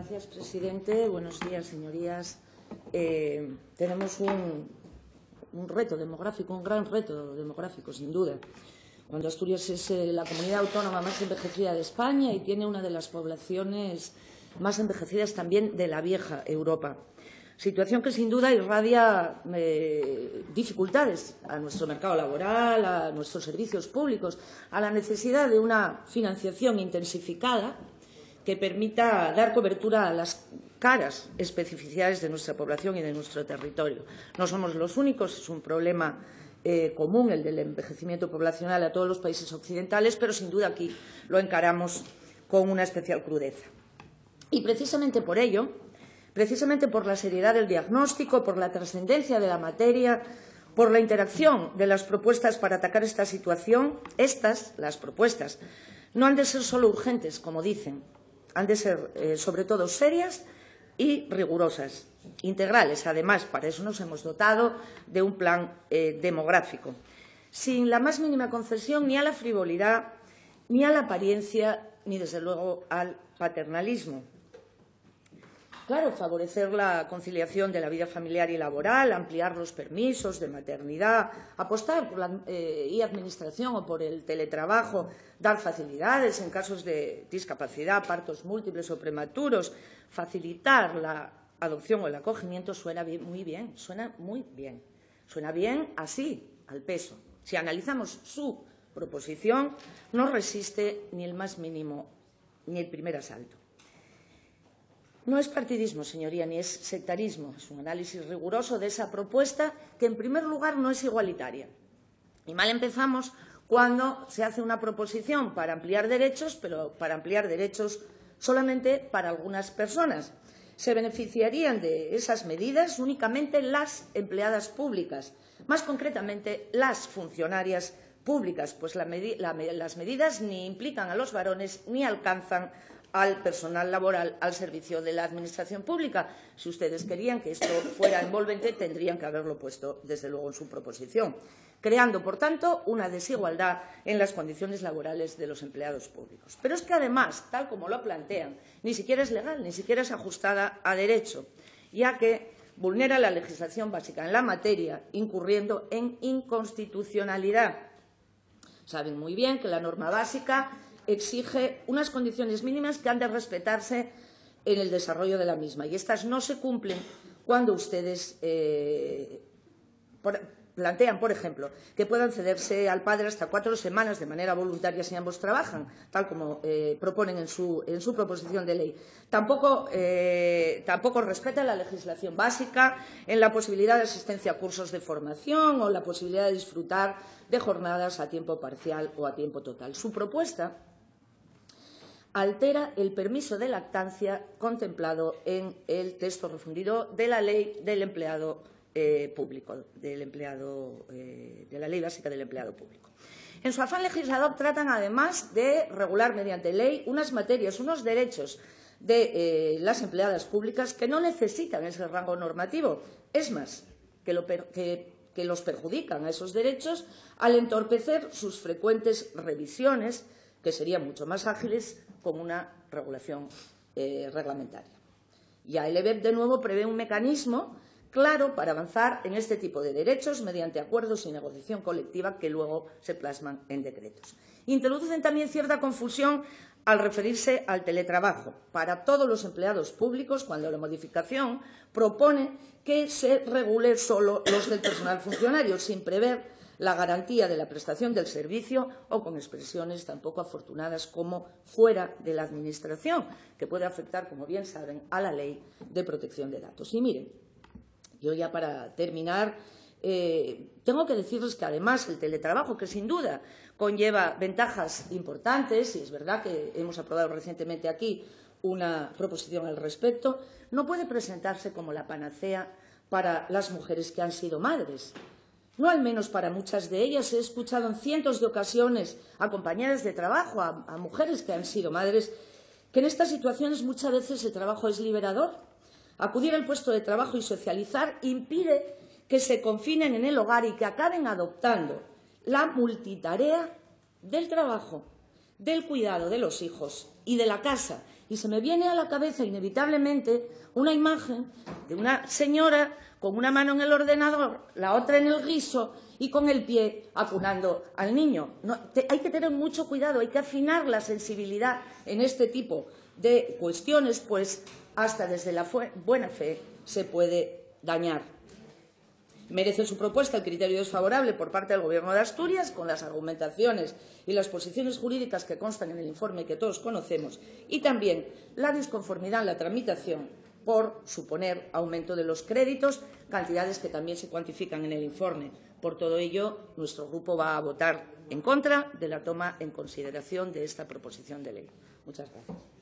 Gracias, presidente. Buenos días, señorías. Eh, tenemos un, reto demográfico, un gran reto demográfico, sin duda. Cuando Asturias es eh, la comunidad autónoma más envejecida de España y tiene una de las poblaciones más envejecidas también de la vieja Europa. Situación que sin duda irradia eh, dificultades a nuestro mercado laboral, a nuestros servicios públicos, a la necesidad de una financiación intensificada que permita dar cobertura a las caras especificidades de nuestra población y de nuestro territorio. No somos los únicos, es un problema eh, común el del envejecimiento poblacional a todos los países occidentales, pero sin duda aquí lo encaramos con una especial crudeza. Y precisamente por ello, precisamente por la seriedad del diagnóstico, por la trascendencia de la materia, por la interacción de las propuestas para atacar esta situación, estas, las propuestas, no han de ser solo urgentes, como dicen, han de ser, eh, sobre todo, serias y rigurosas, integrales. Además, para eso nos hemos dotado de un plan eh, demográfico, sin la más mínima concesión ni a la frivolidad, ni a la apariencia, ni, desde luego, al paternalismo. Claro, favorecer la conciliación de la vida familiar y laboral, ampliar los permisos de maternidad, apostar por la eh, administración o por el teletrabajo, dar facilidades en casos de discapacidad, partos múltiples o prematuros, facilitar la adopción o el acogimiento suena bien, muy bien, suena muy bien. Suena bien así, al peso. Si analizamos su proposición, no resiste ni el más mínimo ni el primer asalto. No es partidismo, señoría, ni es sectarismo. Es un análisis riguroso de esa propuesta que, en primer lugar, no es igualitaria. Y mal empezamos cuando se hace una proposición para ampliar derechos, pero para ampliar derechos solamente para algunas personas. Se beneficiarían de esas medidas únicamente las empleadas públicas, más concretamente las funcionarias públicas, pues la la, las medidas ni implican a los varones ni alcanzan al personal laboral al servicio de la Administración pública. Si ustedes querían que esto fuera envolvente, tendrían que haberlo puesto, desde luego, en su proposición, creando, por tanto, una desigualdad en las condiciones laborales de los empleados públicos. Pero es que, además, tal como lo plantean, ni siquiera es legal, ni siquiera es ajustada a derecho, ya que vulnera la legislación básica en la materia, incurriendo en inconstitucionalidad. Saben muy bien que la norma básica exige unas condiciones mínimas que han de respetarse en el desarrollo de la misma. Y estas no se cumplen cuando ustedes eh, plantean, por ejemplo, que puedan cederse al padre hasta cuatro semanas de manera voluntaria si ambos trabajan, tal como eh, proponen en su, en su, proposición de ley. Tampoco, eh, tampoco respeta la legislación básica en la posibilidad de asistencia a cursos de formación o la posibilidad de disfrutar de jornadas a tiempo parcial o a tiempo total. Su propuesta altera el permiso de lactancia contemplado en el texto refundido de la ley del empleado eh, público, eh, de la ley básica del empleado público. En su afán legislador tratan además de regular mediante ley unas materias, unos derechos de eh, las empleadas públicas que no necesitan ese rango normativo. Es más, que, que los perjudican a esos derechos al entorpecer sus frecuentes revisiones que serían mucho más ágiles con una regulación eh, reglamentaria. Ya el EBEP, de nuevo, prevé un mecanismo claro para avanzar en este tipo de derechos mediante acuerdos y negociación colectiva que luego se plasman en decretos. Introducen también cierta confusión al referirse al teletrabajo para todos los empleados públicos cuando la modificación propone que se regule solo los del personal funcionario, sin prever la garantía de la prestación del servicio o con expresiones tan poco afortunadas como fuera de la Administración, que puede afectar, como bien saben, a la ley de protección de datos. Y miren, yo ya para terminar, eh, tengo que decirles que además el teletrabajo, que sin duda conlleva ventajas importantes, y es verdad que hemos aprobado recientemente aquí una proposición al respecto, no puede presentarse como la panacea para las mujeres que han sido madres no al menos para muchas de ellas. He escuchado en cientos de ocasiones a compañeras de trabajo, a, a mujeres que han sido madres, que en estas situaciones muchas veces el trabajo es liberador. Acudir al puesto de trabajo y socializar impide que se confinen en el hogar y que acaben adoptando la multitarea del trabajo, del cuidado de los hijos y de la casa, Y se me viene a la cabeza inevitablemente una imagen de una señora con una mano en el ordenador, la otra en el guiso y con el pie acunando al niño. Hay que tener mucho cuidado, hay que afinar la sensibilidad en este tipo de cuestiones, pues hasta desde la buena fe se puede dañar. Merece su propuesta el criterio desfavorable por parte del Gobierno de Asturias, con las argumentaciones y las posiciones jurídicas que constan en el informe que todos conocemos, y también la disconformidad en la tramitación por suponer aumento de los créditos, cantidades que también se cuantifican en el informe. Por todo ello, nuestro grupo va a votar en contra de la toma en consideración de esta proposición de ley. Muchas gracias.